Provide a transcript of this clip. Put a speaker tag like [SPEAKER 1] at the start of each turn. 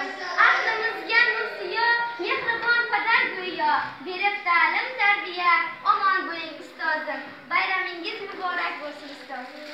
[SPEAKER 1] Ahlimizga mursiyo, mehribon padar go'yo, berib ta'lim tarbiya, omon bo'ling ustozim. Bayramingiz muborak bo'lsin ustozim.